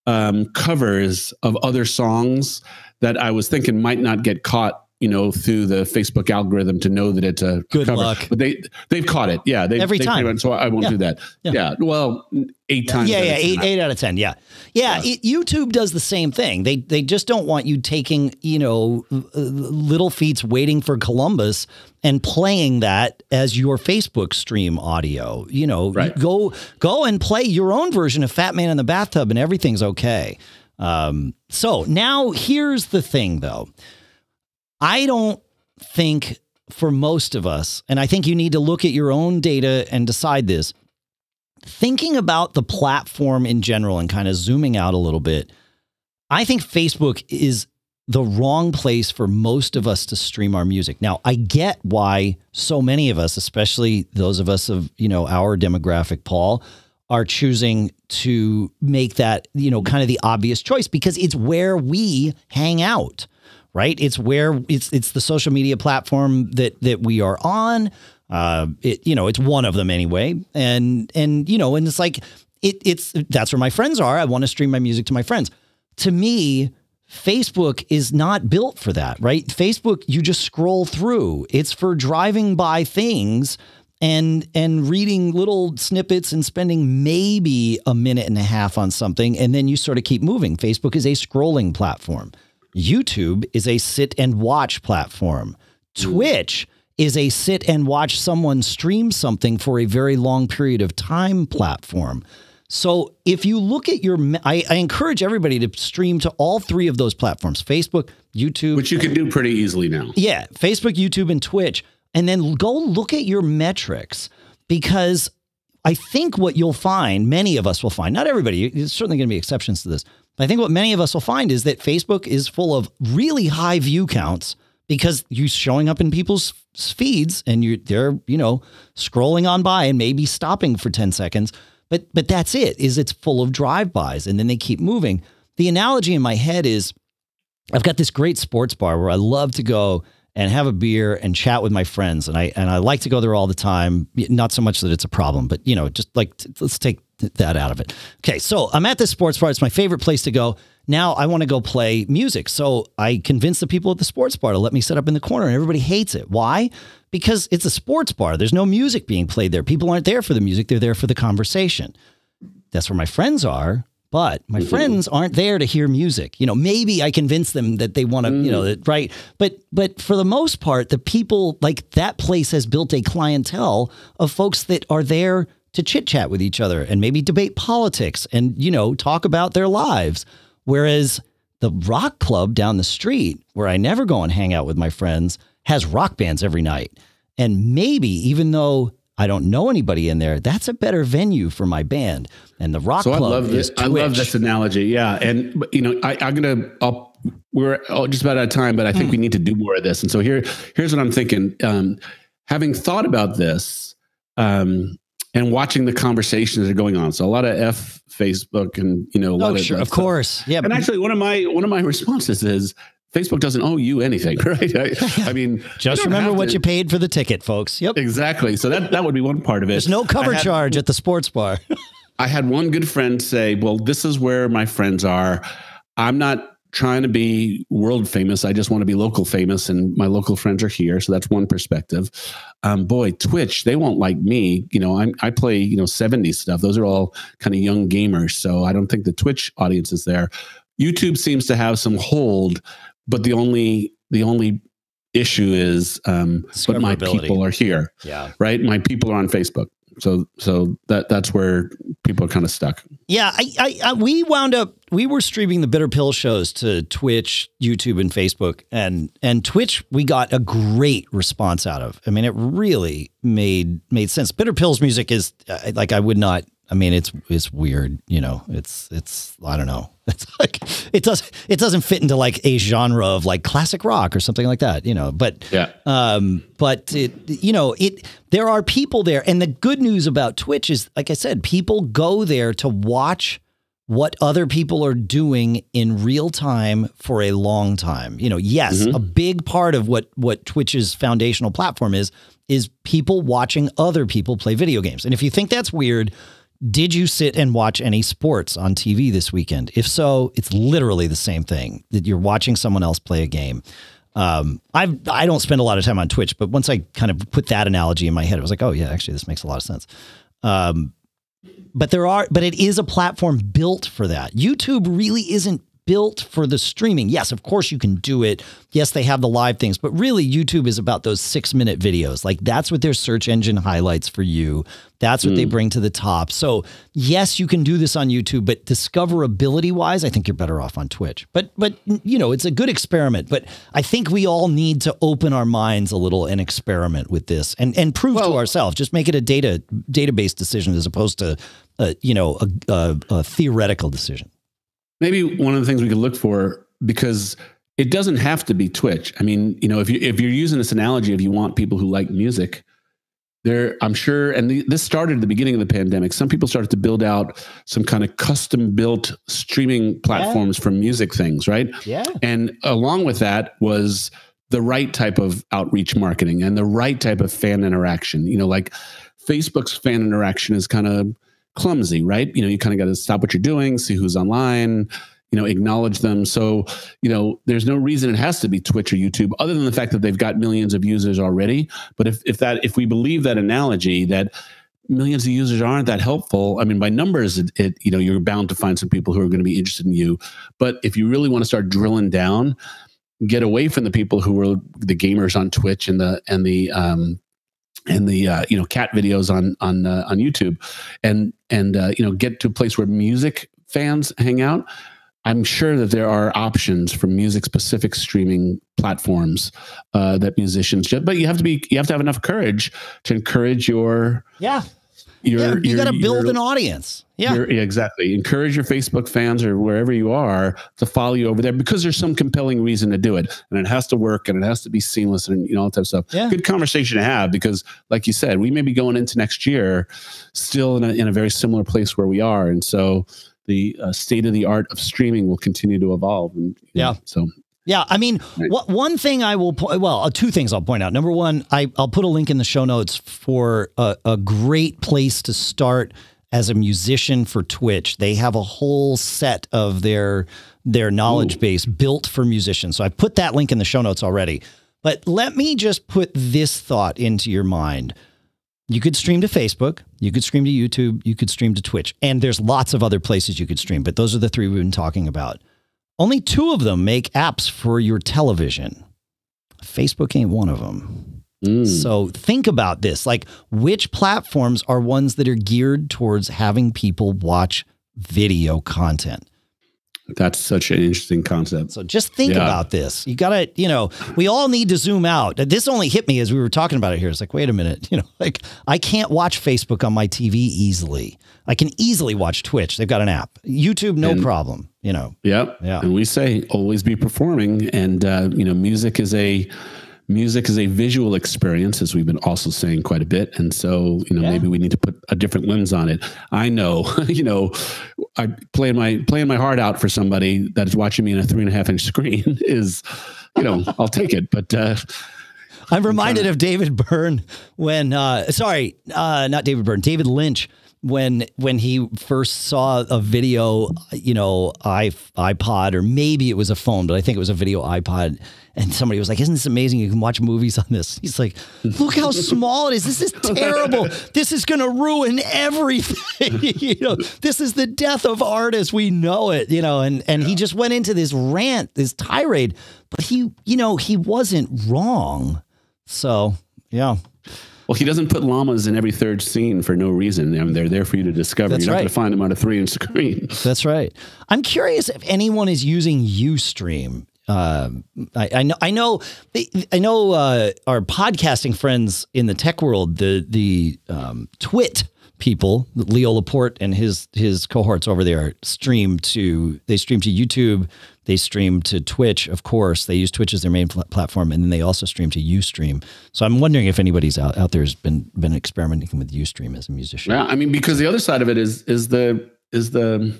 um, covers of other songs that I was thinking might not get caught, you know, through the Facebook algorithm to know that it's a Good cover. luck. But they they've caught it. Yeah, they Every they time. pretty so I won't Yeah. do that. Yeah. Yeah. Well, eight times. Yeah, out of yeah, 10, eight, eight out of ten. Yeah, yeah. It, YouTube does the same thing. They they just don't want you taking you know Little Feat's waiting for Columbus and playing that as your Facebook stream audio. You know, Right. go go and play your own version of Fat Man in the Bathtub, and everything's okay. Um, so now here's the thing, though. I don't think for most of us, and I think you need to look at your own data and decide this thinking about the platform in general and kind of zooming out a little bit, I think Facebook is the wrong place for most of us to stream our music. Now, I get why so many of us, especially those of us of, you know, our demographic, Paul, are choosing to make that, you know, kind of the obvious choice because it's where we hang out. Right? It's where it's it's the social media platform that that we are on. Uh, it you know it's one of them anyway, and and you know and it's like it it's that's where my friends are. I want to stream my music to my friends. To me, Facebook is not built for that, right? Facebook, you just scroll through. It's for driving by things and and reading little snippets and spending maybe a minute and a half on something, and then you sort of keep moving. Facebook is a scrolling platform. YouTube is a sit and watch platform. Hmm. Twitch is a sit and watch someone stream something for a very long period of time platform. So if you look at your, I, I encourage everybody to stream to all three of those platforms Facebook, YouTube, which you can do pretty easily now. yeah, Facebook, YouTube, and Twitch. And then go look at your metrics because I think what you'll find, many of us will find, not everybody, there's certainly going to be exceptions to this, but I think what many of us will find is that Facebook is full of really high view counts because you're showing up in people's feeds and you're they're, you know, scrolling on by and maybe stopping for 10 seconds. But but that's it, is it's full of drive-bys and then they keep moving. The analogy in my head is I've got this great sports bar where I love to go and have a beer and chat with my friends, and I and I like to go there all the time. Not so much that it's a problem, but you know, just like let's take th- that out of it. Okay, so I'm at this sports bar. It's my favorite place to go. Now I want to go play music, so I convince the people at the sports bar to let me sit up in the corner, and everybody hates it. Why? Because it's a sports bar. There's no music being played there. People aren't there for the music; they're there for the conversation that's where my friends are but my mm-hmm. friends aren't there to hear music. You know maybe i convince them that they want to you know mm. that, right? But but for the most part the people like that place has built a clientele of folks that are there to chit chat with each other and maybe debate politics and you know talk about their lives. Whereas the rock club down the street where i never go and hang out with my friends has rock bands every night. And maybe even though I don't know anybody in there. That's a better venue for my band. And the rock So I club love is this. I love this analogy. Yeah, and you know, I, I'm gonna. I'll, we're just about out of time, but I think we need to do more of this. And so here, here's what I'm thinking. Um, having thought about this, um, and watching the conversations that are going on. So a lot of F Facebook and you know, a Oh, of sure, that of course. Yeah, And actually, one of my one of my responses is Facebook doesn't owe you anything, right? I, I mean, just remember what to, you paid for the ticket, folks. Yep, exactly. So that that would be one part of it. There's no cover had, charge at the sports bar. I had one good friend say, "Well, this is where my friends are. I'm not trying to be world famous. I just want to be local famous, and my local friends are here. So that's one perspective. Um, boy, Twitch, they won't like me. You know, I'm, I play you know 70s stuff. Those are all kind of young gamers, so I don't think the Twitch audience is there. YouTube seems to have some hold, but the only the only issue is um, but my people are here. Yeah. Right. My people are on Facebook. So so that that's where people are kind of stuck. Yeah, I, I, I, we wound up we were streaming the Bitter Pill shows to Twitch, YouTube, and Facebook, and and Twitch we got a great response out of. I mean, it really made made sense. Bitter Pill's music is uh, like I would not I mean, it's it's weird, you know. It's it's I don't know. It's like it does it doesn't fit into like a genre of like classic rock or something like that, you know. But yeah, um, but it you know it there are people there, and the good news about Twitch is, like I said, people go there to watch what other people are doing in real time for a long time. You know, yes, mm-hmm. a big part of what what Twitch's foundational platform is is people watching other people play video games, and if you think that's weird did you sit and watch any sports on TV this weekend? If so, it's literally the same thing that you're watching someone else play a game. Um, I I don't spend a lot of time on Twitch, but once I kind of put that analogy in my head, I was like, oh yeah, actually this makes a lot of sense. Um, but there are, but it is a platform built for that. YouTube really isn't built for the streaming. Yes, of course you can do it. Yes, they have the live things, but really YouTube is about those six minute videos. Like that's what their search engine highlights for you. That's what mm. they bring to the top. So yes, you can do this on YouTube, but discoverability wise, I think you're better off on Twitch. But but you know, it's a good experiment. But I think we all need to open our minds a little and experiment with this and and prove well, to ourselves. Just make it a data database decision as opposed to uh, you know a, a, a theoretical decision maybe one of the things we could look for because it doesn't have to be Twitch. I mean, you know, if you if you're using this analogy, if you want people who like music, there, I'm sure, and the, this started at the beginning of the pandemic. Some people started to build out some kind of custom built streaming platforms yeah. for music things, right? Yeah. And along with that was the right type of outreach marketing and the right type of fan interaction. You know, like Facebook's fan interaction is kind of clumsy, right? You know, you kind of got to stop what you're doing, see who's online, you know, acknowledge them. So, you know, there's no reason it has to be Twitch or YouTube other than the fact that they've got millions of users already. But if, if that, if we believe that analogy that millions of users aren't that helpful, I mean, by numbers, it, it you know, you're bound to find some people who are going to be interested in you. But if you really want to start drilling down, get away from the people who are the gamers on Twitch and the, and the, um, and the uh, you know cat videos on on uh, on YouTube, and and uh, you know get to a place where music fans hang out. I'm sure that there are options for music specific streaming platforms uh, that musicians. But you have to be you have to have enough courage to encourage your yeah yeah, you got to build an audience. Yeah. yeah, exactly. Encourage your Facebook fans or wherever you are to follow you over there because there's some compelling reason to do it, and it has to work and it has to be seamless and you know all that type of stuff. Yeah. Good conversation to have because, like you said, we may be going into next year still in a, in a very similar place where we are, and so the uh, state of the art of streaming will continue to evolve. And yeah, know, so yeah, I mean, right. what, one thing I will point, well, uh, two things I'll point out. Number one, I, I'll put a link in the show notes for a, a great place to start as a musician for Twitch. They have a whole set of their their knowledge Ooh. base built for musicians. So I put that link in the show notes already. But let me just put this thought into your mind. You could stream to Facebook, you could stream to YouTube, you could stream to Twitch, and there's lots of other places you could stream, but those are the three we've been talking about. Only two of them make apps for your television. Facebook ain't one of them. Mm. So think about this like, which platforms are ones that are geared towards having people watch video content? That's such an interesting concept. So just think yeah. about this. You got to, you know, we all need to zoom out. This only hit me as we were talking about it here. It's like, wait a minute, you know, like I can't watch Facebook on my TV easily. I can easily watch Twitch. They've got an app. YouTube, no and, problem. You know. Yep. Yeah. And we say always be performing, and uh, you know, music is a music is a visual experience, as we've been also saying quite a bit. And so, you know, yeah. maybe we need to put a different lens on it. I know, you know, I playing my playing my heart out for somebody that is watching me in a three and a half inch screen is, you know, I'll take it. But uh, I'm reminded of David Byrne when, uh, sorry, uh, not David Byrne, David Lynch when when he first saw a video, you know, iPod or maybe it was a phone, but I think it was a video iPod, and somebody was like, "Isn't this amazing? You can watch movies on this." He's like, "Look how small it is. This is terrible. This is going to ruin everything. you know, this is the death of artists. We know it. You know." And and yeah. he just went into this rant, this tirade, but he, you know, he wasn't wrong. So yeah. Well, he doesn't put llamas in every third scene for no reason. I mean, they're there for you to discover. That's You're right. not going to find them on a three-inch screen. That's right. I'm curious if anyone is using UStream. Uh, I, I, know, I know, I know. Uh, our podcasting friends in the tech world, the the um, Twit people, Leo Laporte and his his cohorts over there stream to they stream to YouTube, they stream to Twitch, of course. They use Twitch as their main pl- platform, and then they also stream to UStream. So I'm wondering if anybody's out, out there has been been experimenting with UStream as a musician. Yeah, I mean, because the other side of it is is the is the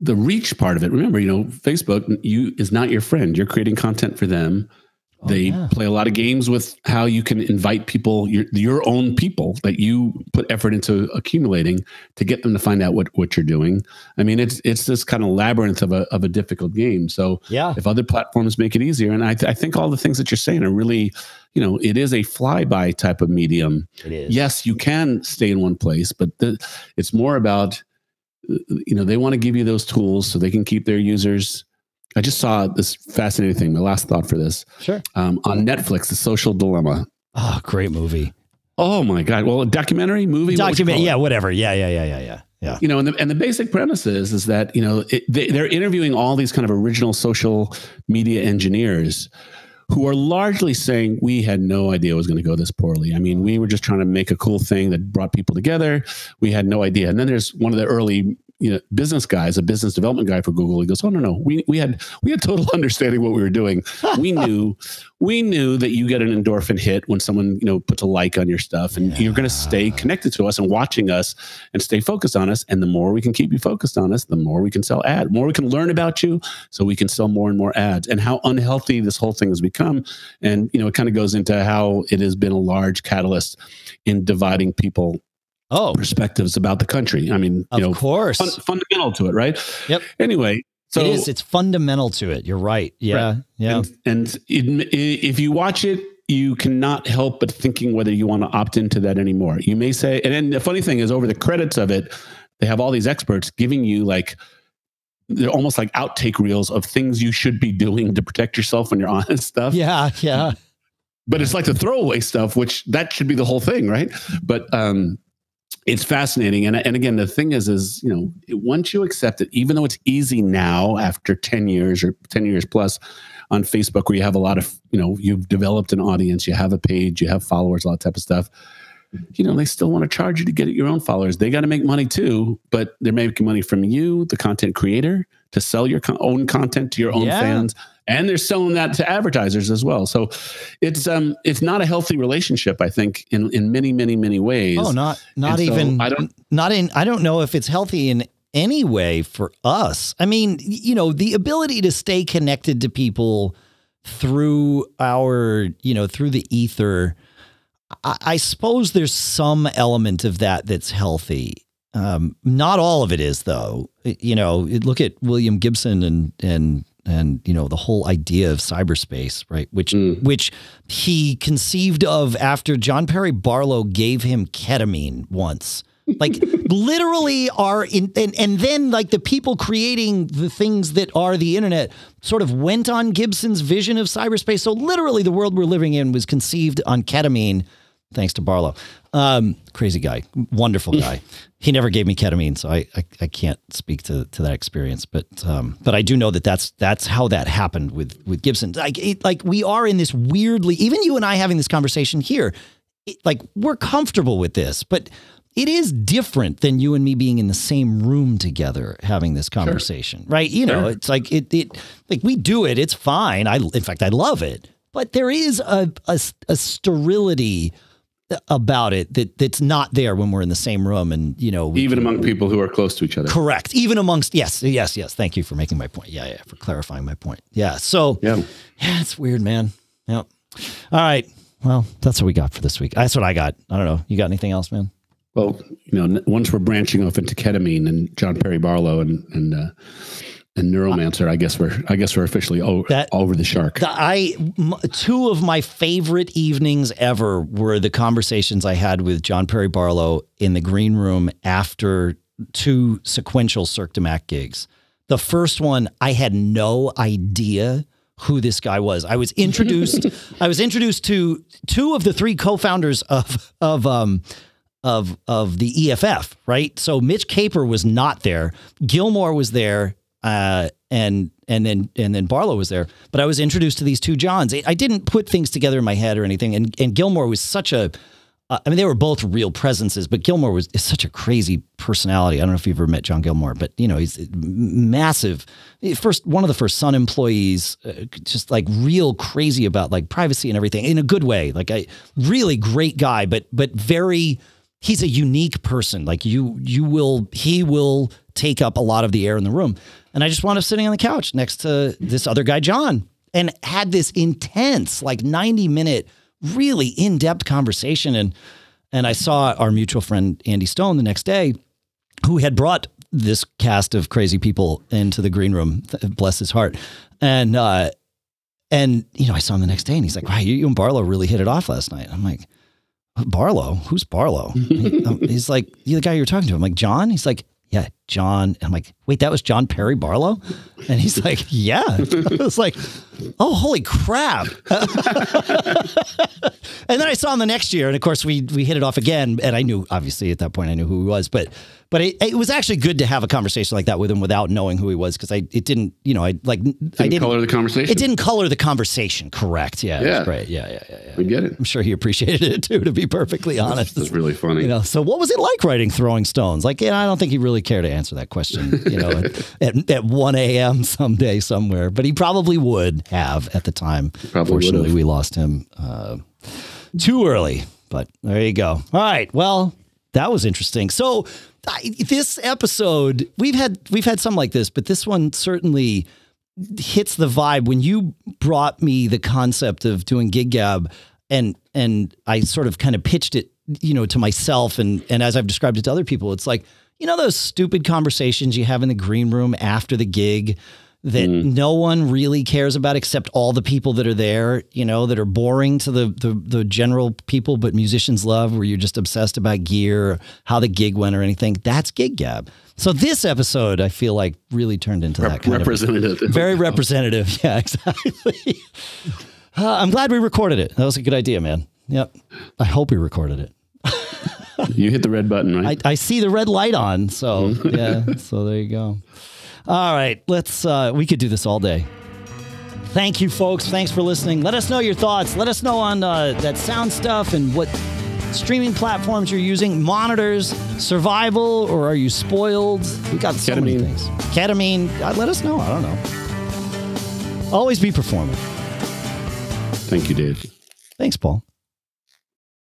the reach part of it. Remember, you know, Facebook you is not your friend. You're creating content for them Oh, they yeah. play a lot of games with how you can invite people, your, your own people that you put effort into accumulating to get them to find out what, what you're doing. I mean, it's it's this kind of labyrinth of a, of a difficult game. So yeah. if other platforms make it easier, and I, th- I think all the things that you're saying are really, you know, it is a flyby type of medium. It is. Yes, you can stay in one place, but the, it's more about, you know, they want to give you those tools so they can keep their users I just saw this fascinating thing. My last thought for this. Sure. Um, on Netflix, The Social Dilemma. Oh, great movie. Oh my God. Well, a documentary movie. Document. Yeah. Whatever. Yeah. Yeah. Yeah. Yeah. Yeah. Yeah. You know, and the, and the basic premise is, is that, you know, it, they, they're interviewing all these kind of original social media engineers who are largely saying we had no idea it was going to go this poorly. I mean, we were just trying to make a cool thing that brought people together. We had no idea. And then there's one of the early you know business guys, a business development guy for Google. He goes, "Oh no, no, we we had we had total understanding what we were doing. We knew we knew that you get an endorphin hit when someone you know puts a like on your stuff, and yeah. you're going to stay connected to us and watching us and stay focused on us. And the more we can keep you focused on us, the more we can sell ad, more we can learn about you, so we can sell more and more ads. And how unhealthy this whole thing has become, and you know it kind of goes into how it has been a large catalyst in dividing people oh perspectives about the country. I mean, of you know, course, fun, fundamental to it, right? Yep. Anyway, so it is. It's fundamental to it. You're right. Yeah, right. yeah. And, and it, if you watch it, you cannot help but thinking whether you want to opt into that anymore. You may say, and then the funny thing is, over the credits of it, they have all these experts giving you like they're almost like outtake reels of things you should be doing to protect yourself when you're on and stuff. Yeah, yeah. But it's like the throwaway stuff, which that should be the whole thing, right? But um, it's fascinating and, and again the thing is is you know once you accept it even though it's easy now after 10 years or 10 years plus on facebook where you have a lot of you know you've developed an audience you have a page you have followers a lot of type of stuff you know they still want to charge you to get your own followers. They got to make money too but they're making money from you the content creator to sell your own content to your own yeah. fans and they're selling that to advertisers as well. So it's um it's not a healthy relationship, I think, in in many many many ways. Oh, not not and even I don't not in I don't know if it's healthy in any way for us. I mean, you know, the ability to stay connected to people through our, you know, through the ether. I, I suppose there's some element of that that's healthy. Um, not all of it is, though. You know, look at William Gibson and and and you know the whole idea of cyberspace, right? Which mm. which he conceived of after John Perry Barlow gave him ketamine once. Like literally are in and, and then like the people creating the things that are the internet sort of went on Gibson's vision of cyberspace. So literally the world we're living in was conceived on ketamine thanks to Barlow. Um, crazy guy, wonderful guy. he never gave me ketamine, so I, I, I can't speak to, to that experience. But um, but I do know that that's that's how that happened with with Gibson. Like it, like we are in this weirdly, even you and I having this conversation here, it, like we're comfortable with this, but it is different than you and me being in the same room together having this conversation, sure. right? You know, it's like it it like we do it, it's fine. I in fact I love it but there is a, a, a sterility about it that that's not there when we're in the same room and you know even among people who are close to each other. Correct. Even amongst yes yes yes. Thank you for making my point. Yeah yeah for clarifying my point. Yeah so yeah. Yeah it's weird man. Yeah all right. Well that's what we got for this week. That's what i got. I don't know. You got anything else man? Well you know once we're branching off into ketamine and john perry barlow and and uh and neuromancer i guess we're i guess we're officially over, that, over the shark the, i m- two of my favorite evenings ever were the conversations i had with john perry barlow in the green room after two sequential cirque du mac gigs the first one i had no idea who this guy was i was introduced i was introduced to two of the three co-founders of of um of of the EFF, right? So Mitch Kapor was not there. Gilmore was there uh, and and then and then Barlow was there. But I was introduced to these two Johns. I didn't put things together in my head or anything. And and Gilmore was such a uh, I mean, they were both real presences, but Gilmore was is such a crazy personality. I don't know if you've ever met John Gilmore, but you know he's massive. First, one of the first Sun employees, uh, just like real crazy about like privacy and everything in a good way. Like a really great guy, but but very. He's a unique person. Like you, you will, he will take up a lot of the air in the room. And I just wound up sitting on the couch next to this other guy, John, and had this intense, like 90 minute, really in depth conversation. And and I saw our mutual friend Andy Stone the next day, who had brought this cast of crazy people into the green room. Bless his heart. And uh, and you know, I saw him the next day, and he's like, "Wow, you and Barlow really hit it off last night." I'm like, "Barlow? Who's Barlow?" Um, he's like, "You the guy you're talking to?" I'm like, "John." He's like, yeah, John. I'm like, wait, that was John Perry Barlow? And he's like, yeah. I was like, oh, holy crap. and then I saw him the next year. And of course, we we hit it off again. And I knew, obviously, at that point, I knew who he was. But but it, it was actually good to have a conversation like that with him without knowing who he was because I it didn't, you know, I like, didn't I didn't color the conversation. It didn't color the conversation. Correct. Yeah. Yeah. Great. Yeah, yeah. Yeah. Yeah. We get it. I'm sure he appreciated it too, to be perfectly honest. It's really funny. You know, so what was it like writing Throwing Stones? Like, yeah, I don't think he really cared to answer that question, you know, at, at, at 1 a.m. someday somewhere, but he probably would have at the time. Probably Fortunately, we lost him uh, too early, but there you go. All right. Well, that was interesting. So I, this episode, we've had we've had some like this, but this one certainly hits the vibe when you brought me the concept of doing gig gab and and I sort of kind of pitched it, you know, to myself and and as I've described it to other people, it's like, you know those stupid conversations you have in the green room after the gig that Mm-hmm. no one really cares about except all the people that are there, you know, that are boring to the, the the general people, but musicians love, where you're just obsessed about gear, how the gig went, or anything. That's gig gab. So this episode, I feel like, really turned into that kind representative. of very representative. Yeah, exactly. Uh, I'm glad we recorded it. That was a good idea, man. Yep. I hope we recorded it. You hit the red button, right? I, I see the red light on. So yeah, so there you go. All right, let's. Uh, we could do this all day. Thank you, folks. Thanks for listening. Let us know your thoughts. Let us know on uh, that sound stuff and what streaming platforms you're using. Monitors, survival, or are you spoiled? We got so many things. Ketamine. Uh, let us know. I don't know. Always be performing. Thank you, Dave. Thanks, Paul.